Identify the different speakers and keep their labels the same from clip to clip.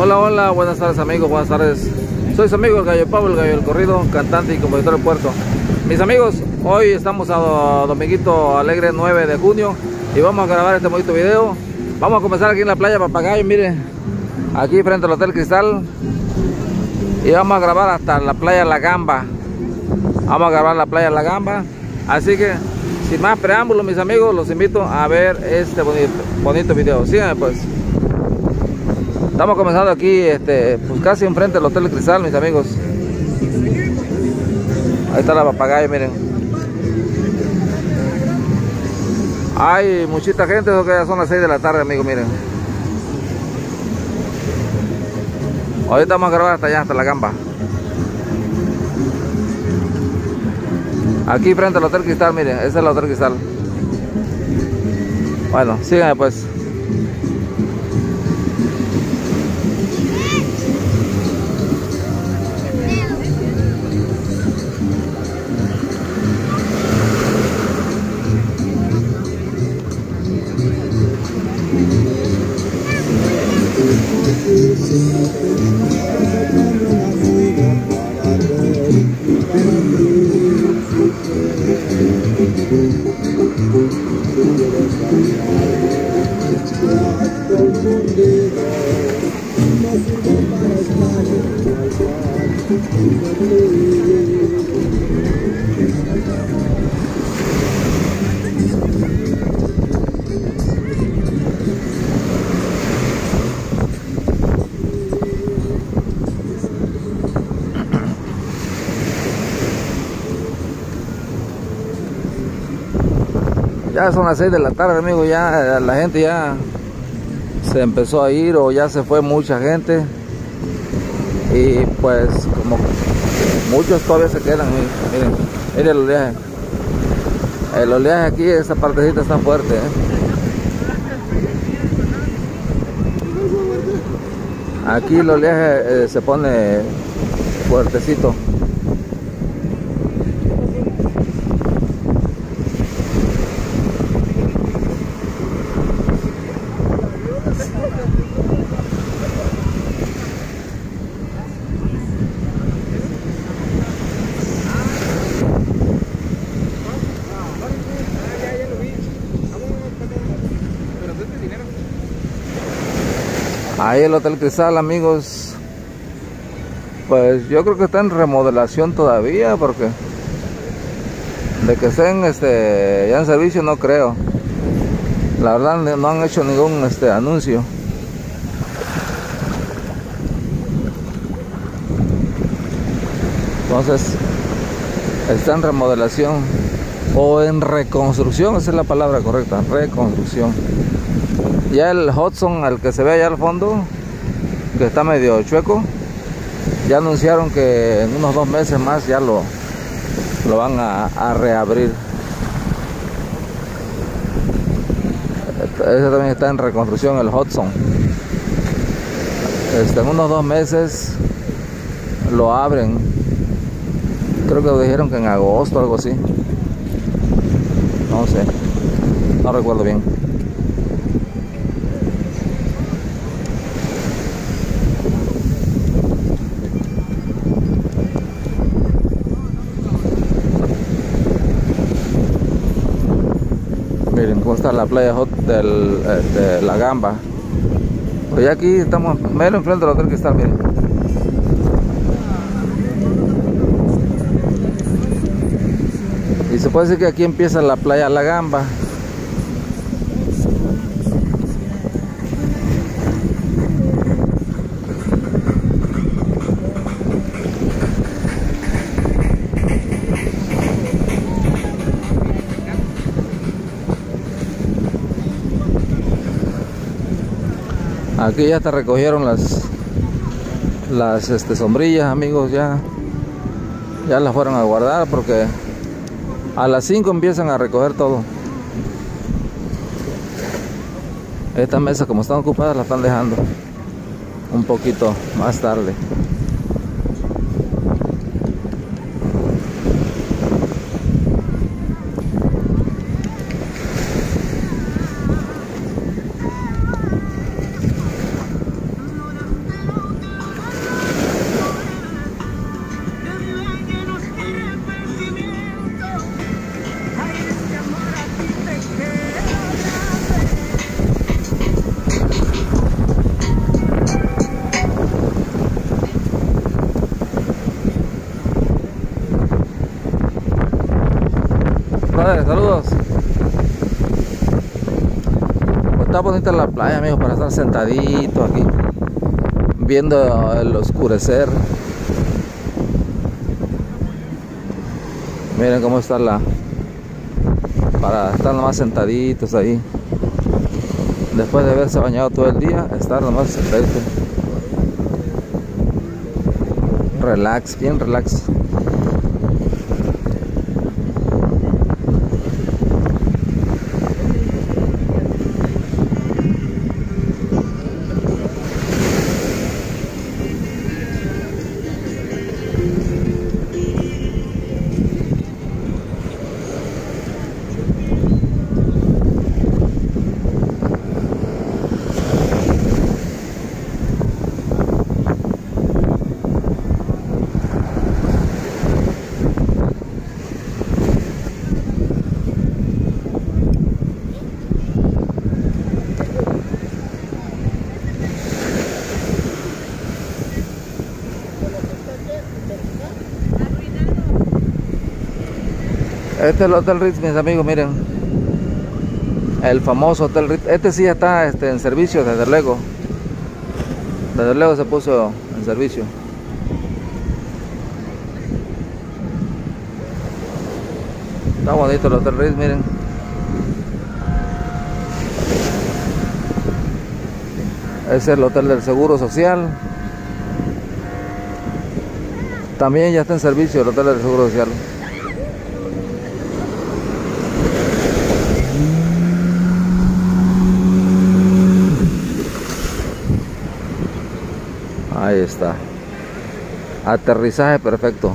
Speaker 1: Hola, hola, buenas tardes amigos, buenas tardes. Soy su amigo el Gallo Pablo, el Gallo del Corrido, cantante y compositor del puerto. Mis amigos, hoy estamos a Dominguito Alegre 9 de junio y vamos a grabar este bonito video. Vamos a comenzar aquí en la playa Papagayo, miren, aquí frente al Hotel Cristal. Y vamos a grabar hasta la playa La Gamba. Vamos a grabar la playa La Gamba. Así que, sin más preámbulos, mis amigos, los invito a ver este bonito, bonito video. Síganme pues. Estamos comenzando aquí, este, pues casi enfrente del Hotel Cristal, mis amigos. Ahí está la papagayo, miren. Hay muchita gente, eso que ya son las 6 de la tarde, amigos, miren. Ahorita vamos a grabar hasta allá, hasta la gamba. Aquí frente al Hotel Cristal, miren, ese es el Hotel Cristal. Bueno, síganme pues. Ya son las 6 de la tarde, amigo, ya la gente ya se empezó a ir o ya se fue mucha gente. Y pues como muchos todavía se quedan, miren, miren, el oleaje. El oleaje aquí, esta partecita está fuerte. ¿eh? Aquí el oleaje eh, se pone fuertecito. Ahí el Hotel Cristal, amigos. Pues yo creo que está en remodelación todavía porque de que estén este, ya en servicio no creo. La verdad no han hecho ningún este, anuncio. Entonces está en remodelación o en reconstrucción, esa es la palabra correcta, reconstrucción. Ya el Hudson, al que se ve allá al fondo, que está medio chueco, ya anunciaron que en unos dos meses más ya lo, lo van a, reabrir. Ese también está en reconstrucción, el Hudson. Este, en unos dos meses lo abren. Creo que dijeron que en agosto algo así. No sé. No recuerdo bien. Está la playa hot del, de la gamba. Pues aquí estamos mero enfrente del hotel que está, miren. Y se puede decir que aquí empieza la playa La Gamba. Aquí ya te recogieron las las este, sombrillas, amigos, ya ya las fueron a guardar porque a las 5 empiezan a recoger todo. Esta mesa como están ocupadas la están dejando un poquito más tarde. Bonita la playa, amigo, para estar sentadito aquí, viendo el oscurecer. Miren cómo está la... Para estar nomás sentaditos ahí. Después de haberse bañado todo el día, estar nomás sentadito. Relax, bien relax. Este es el Hotel Ritz, mis amigos, miren. El famoso Hotel Ritz. Este sí está este, en servicio, desde luego. Desde luego se puso en servicio. Está bonito el Hotel Ritz, miren. Es el hotel del Seguro Social. También ya está en servicio el Hotel del Seguro Social. Ahí está. Aterrizaje perfecto.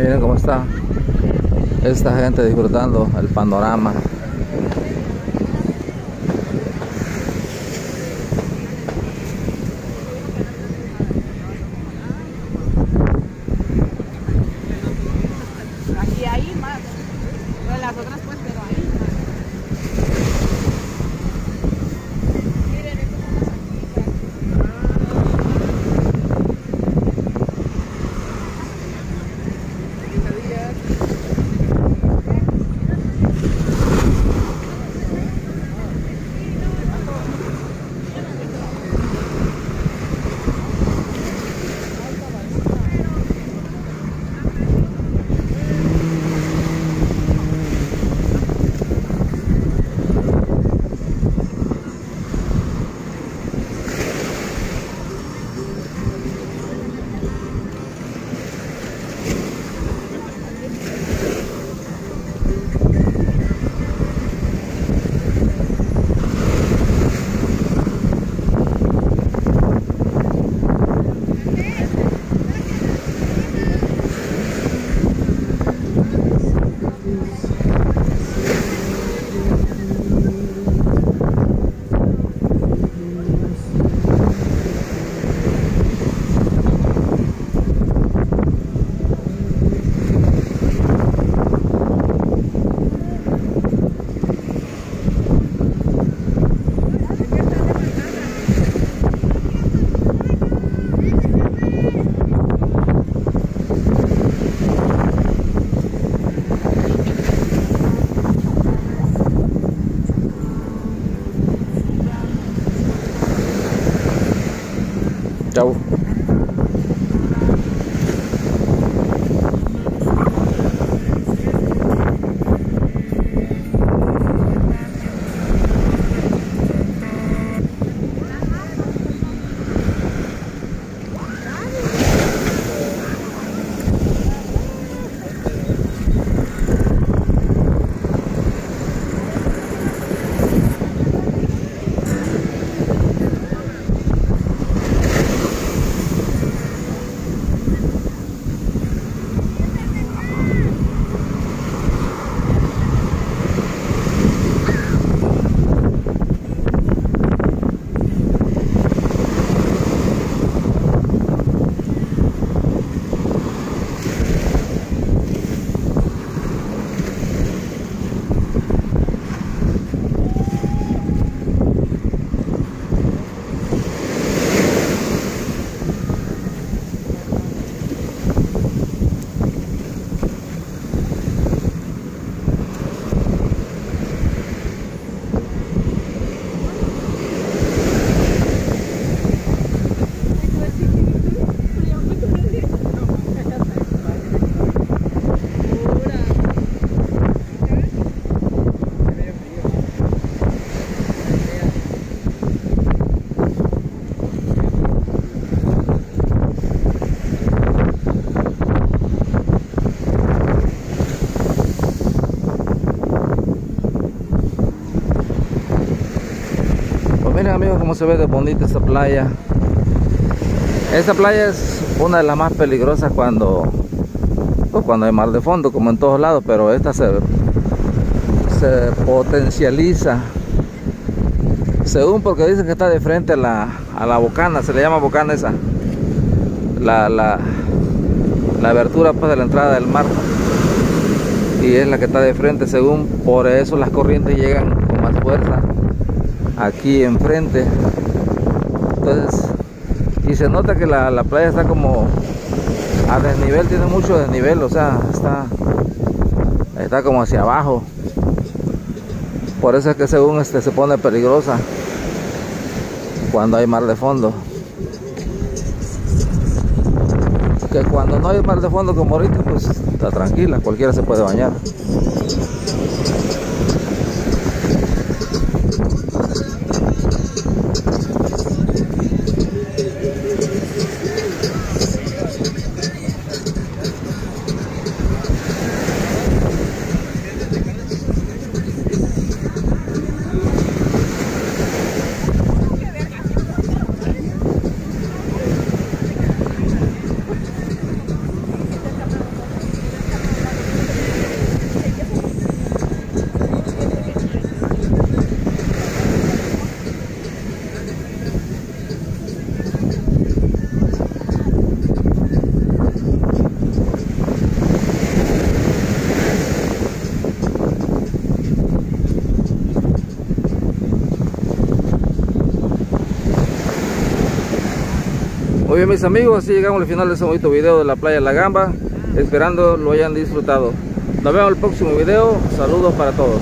Speaker 1: Miren cómo está esta gente disfrutando el panorama. 交 cómo se ve de bonita esta playa. Esta playa es una de las más peligrosas cuando, pues, cuando hay mar de fondo, como en todos lados, pero esta se, se potencializa según porque dicen que está de frente a la, a la bocana, se le llama bocana esa, la, la, la abertura pues, de la entrada del mar y es la que está de frente según por eso las corrientes llegan con más fuerza aquí enfrente. Entonces y se nota que la, la playa está como a desnivel tiene mucho desnivel o sea está está como hacia abajo. Por eso es que según este se pone peligrosa cuando hay mar de fondo. Que cuando no hay mar de fondo como ahorita pues está tranquila cualquiera se puede bañar bien mis amigos, así llegamos al final de este bonito video de la playa La Gamba, esperando lo hayan disfrutado. Nos vemos en el próximo video, saludos para todos.